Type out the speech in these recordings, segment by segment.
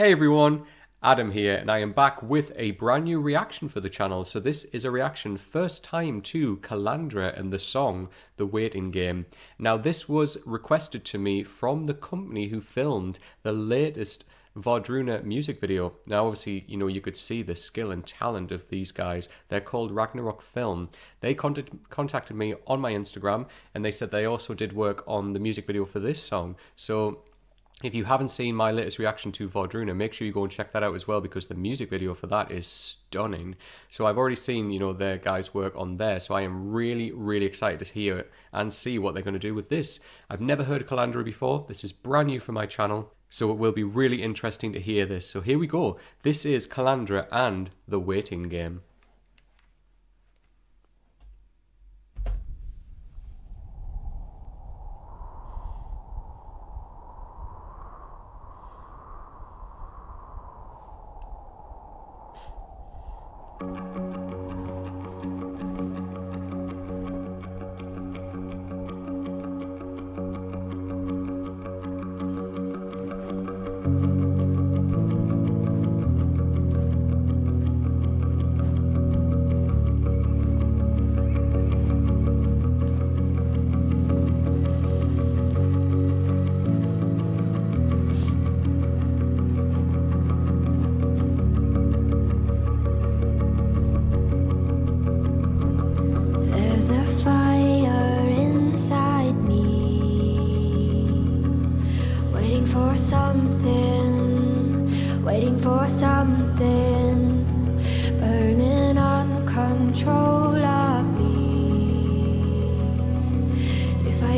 Hey everyone, Adam here, and I am back with a brand new reaction for the channel. So this is a reaction first time to Kalandra and the song The Waiting Game. Now this was requested to me from the company who filmed the latest Wardruna music video. Now, obviously, you know, you could see the skill and talent of these guys. They're called Ragnarok Film. They contact, contacted me on my Instagram and they said they also did work on the music video for this song. So if you haven't seen my latest reaction to Wardruna, make sure you go and check that out as well because the music video for that is stunning. So I've already seen, you know, their guys' work on there, so I am really, really excited to hear it and see what they're going to do with this. I've never heard of Kalandra before. This is brand new for my channel, so it will be really interesting to hear this. So here we go. This is Kalandra and The Waiting Game. There's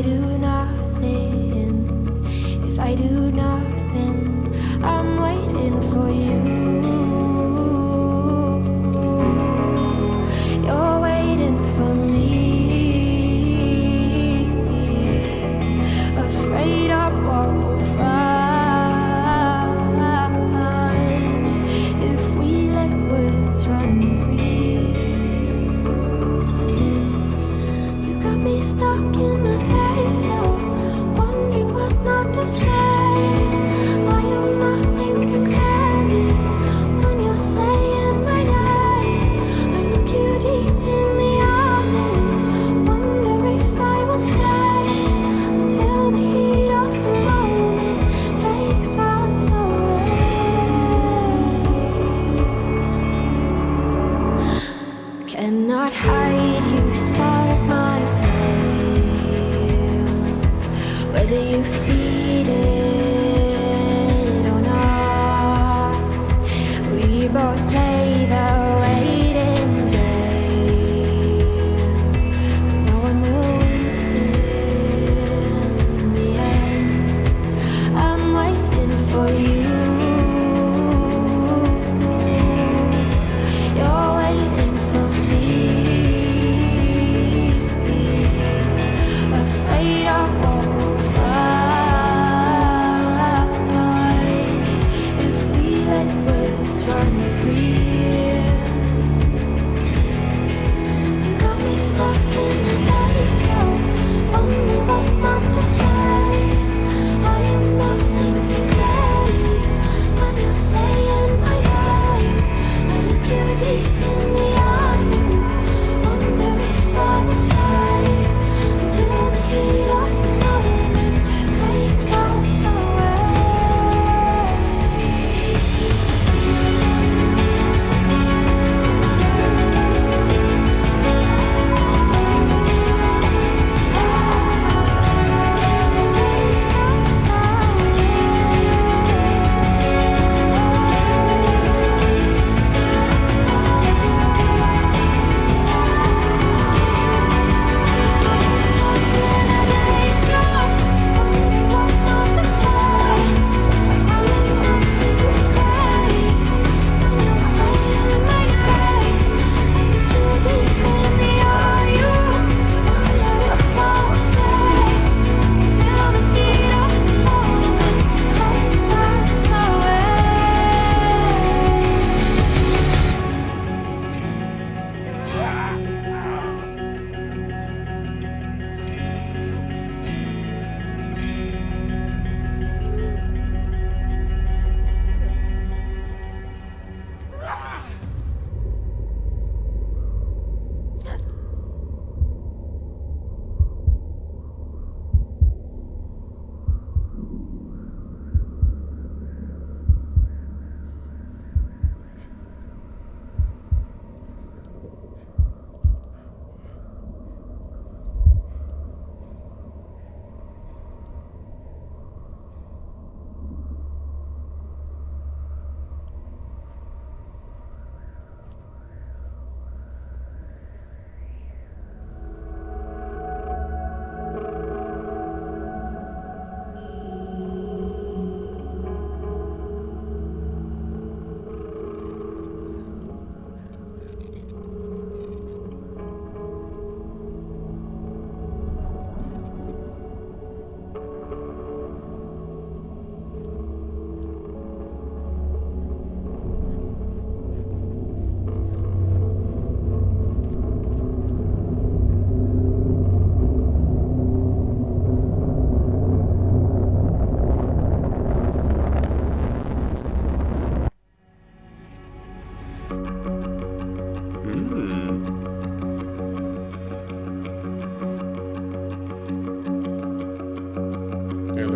do nothing, if I do nothing, I'm waiting for you.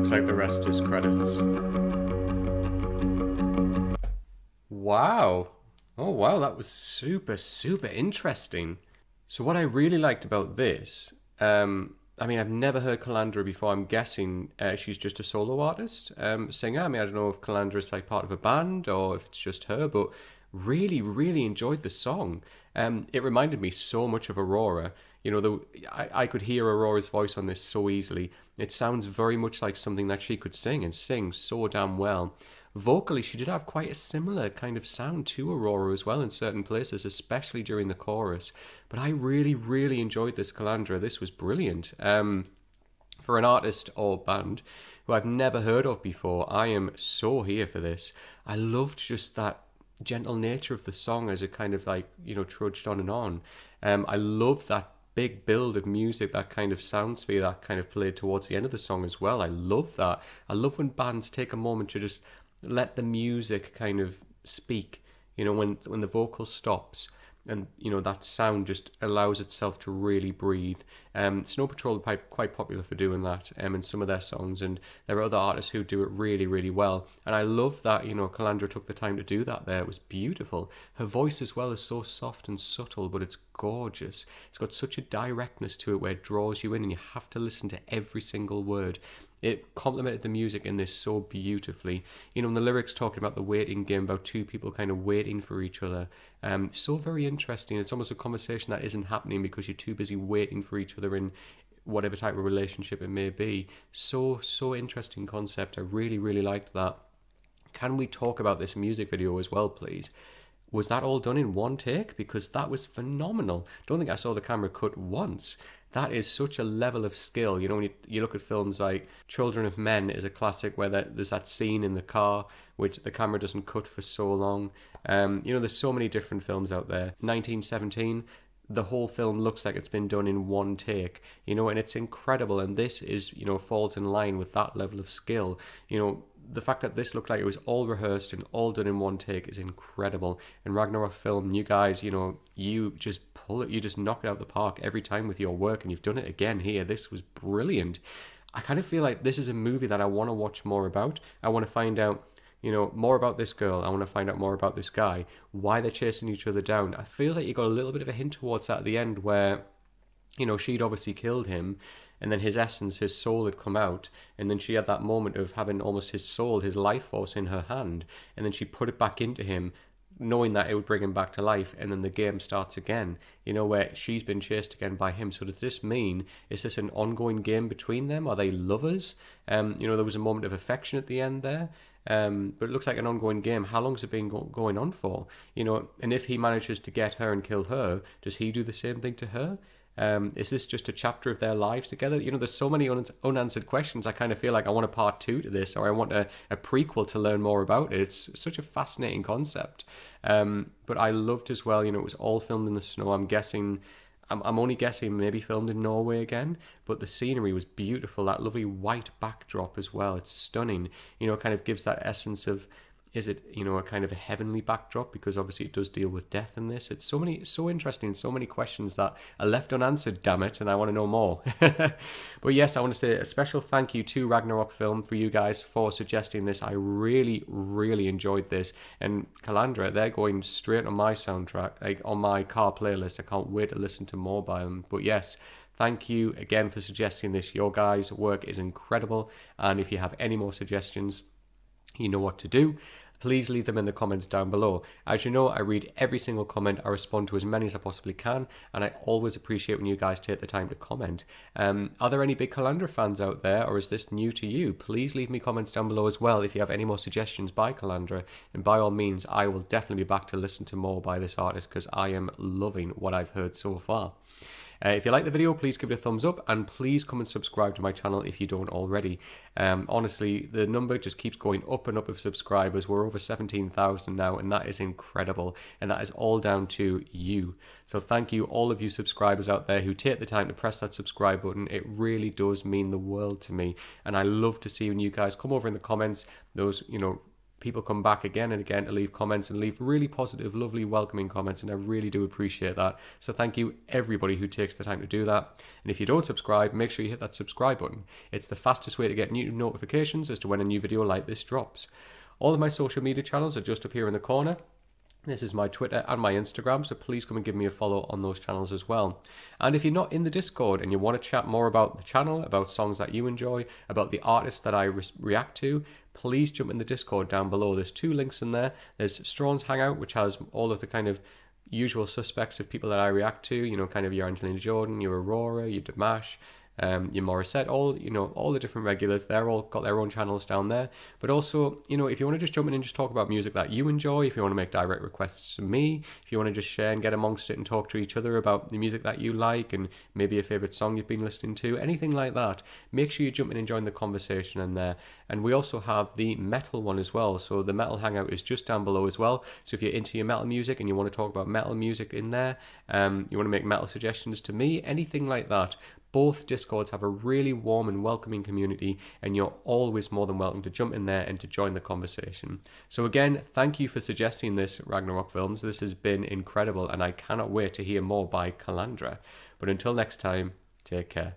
Looks like the rest is credits. Wow. Oh, wow, that was super, super interesting. So, what I really liked about this, um, I mean, I've never heard Kalandra before. I'm guessing uh, she's just a solo artist, um, singer. I mean, I don't know if Kalandra is like part of a band or if it's just her, but really, really enjoyed the song. Um, it reminded me so much of Aurora. You know, the I, I could hear Aurora's voice on this so easily. It sounds very much like something that she could sing and sing so damn well. Vocally, she did have quite a similar kind of sound to Aurora as well in certain places, especially during the chorus. But I really, really enjoyed this Kalandra. This was brilliant. Um, for an artist or band who I've never heard of before, I am so here for this. I loved just that gentle nature of the song as it kind of like, you know, trudged on and on. Um, I loved that big build of music, that kind of sound sphere that kind of played towards the end of the song as well. I love that. I love when bands take a moment to just let the music kind of speak. You know, when when the vocal stops and you know that sound just allows itself to really breathe. Um, Snow Patrol are quite popular for doing that um, in some of their songs, and there are other artists who do it really, really well. And I love that you know Kalandra took the time to do that. There, it was beautiful. Her voice as well is so soft and subtle, but it's gorgeous. It's got such a directness to it where it draws you in, and you have to listen to every single word it complemented the music in this so beautifully. You know, the lyrics talking about the waiting game, about two people kind of waiting for each other. Um, so very interesting. It's almost a conversation that isn't happening because you're too busy waiting for each other in whatever type of relationship it may be. So, so interesting concept. I really, really liked that. Can we talk about this music video as well, please? Was that all done in one take? Because that was phenomenal. Don't think I saw the camera cut once that is such a level of skill. You know, when you, you look at films like Children of Men is a classic where there's that scene in the car which the camera doesn't cut for so long. Um, you know, there's so many different films out there. 1917, the whole film looks like it's been done in one take, you know, and it's incredible. And this is, you know, falls in line with that level of skill. You know, the fact that this looked like it was all rehearsed and all done in one take is incredible. And Ragnarok film, you guys, you know, you just pull it, you just knock it out the park every time with your work, and you've done it again here. This was brilliant. I kind of feel like this is a movie that I want to watch more about. I want to find out, you know, more about this girl. I want to find out more about this guy, why they're chasing each other down. I feel like you got a little bit of a hint towards that at the end where, you know, she'd obviously killed him and then his essence, his soul had come out, and then she had that moment of having almost his soul, his life force in her hand, and then she put it back into him, knowing that it would bring him back to life, and then the game starts again, you know, where she's been chased again by him. So does this mean, is this an ongoing game between them? Are they lovers? Um, you know, there was a moment of affection at the end there. Um, but it looks like an ongoing game. How long has it been go- going on for? You know, and if he manages to get her and kill her, does he do the same thing to her? Um, is this just a chapter of their lives together? You know, there's so many un- unanswered questions. I kind of feel like I want a part two to this, or I want a, a prequel to learn more about it. It's such a fascinating concept. Um, but I loved as well, you know, it was all filmed in the snow. I'm guessing, I'm, I'm only guessing maybe filmed in Norway again, but the scenery was beautiful. That lovely white backdrop as well. It's stunning. You know, it kind of gives that essence of is it you know a kind of a heavenly backdrop because obviously it does deal with death in this? It's so many so interesting, so many questions that are left unanswered. Damn it, and I want to know more. but yes, I want to say a special thank you to Ragnarok Film for you guys for suggesting this. I really really enjoyed this, and Kalandra they're going straight on my soundtrack, like on my car playlist. I can't wait to listen to more by them. But yes. Thank you again for suggesting this. Your guys' work is incredible. And if you have any more suggestions, you know what to do please leave them in the comments down below. As you know, I read every single comment, I respond to as many as I possibly can, and I always appreciate when you guys take the time to comment. Um, are there any big Kalandra fans out there, or is this new to you? Please leave me comments down below as well if you have any more suggestions by Kalandra, and by all means, I will definitely be back to listen to more by this artist because I am loving what I've heard so far. Uh, if you like the video, please give it a thumbs up and please come and subscribe to my channel if you don't already. Um, honestly, the number just keeps going up and up of subscribers. We're over 17,000 now, and that is incredible. And that is all down to you. So thank you, all of you subscribers out there who take the time to press that subscribe button. It really does mean the world to me. And I love to see when you guys come over in the comments, those, you know, people come back again and again to leave comments and leave really positive, lovely, welcoming comments, and I really do appreciate that. So thank you everybody who takes the time to do that. And if you don't subscribe, make sure you hit that subscribe button. It's the fastest way to get new notifications as to when a new video like this drops. All of my social media channels are just up here in the corner. This is my Twitter and my Instagram, so please come and give me a follow on those channels as well. And if you're not in the Discord and you want to chat more about the channel, about songs that you enjoy, about the artists that I re- react to, please jump in the Discord down below. There's two links in there. There's Straughan's Hangout, which has all of the kind of usual suspects of people that I react to, you know, kind of your Angelina Jordan, your Aurora, your Dimash, um, your Morissette, all you know, all the different regulars. They're all got their own channels down there. But also, you know, if you want to just jump in and just talk about music that you enjoy, if you want to make direct requests to me, if you want to just share and get amongst it and talk to each other about the music that you like and maybe a favorite song you've been listening to, anything like that, make sure you jump in and join the conversation in there. And we also have the metal one as well. So the metal hangout is just down below as well. So if you're into your metal music and you want to talk about metal music in there, um, you want to make metal suggestions to me, anything like that, both Discords have a really warm and welcoming community, and you're always more than welcome to jump in there and to join the conversation. So, again, thank you for suggesting this, Ragnarok Films. This has been incredible, and I cannot wait to hear more by Kalandra. But until next time, take care.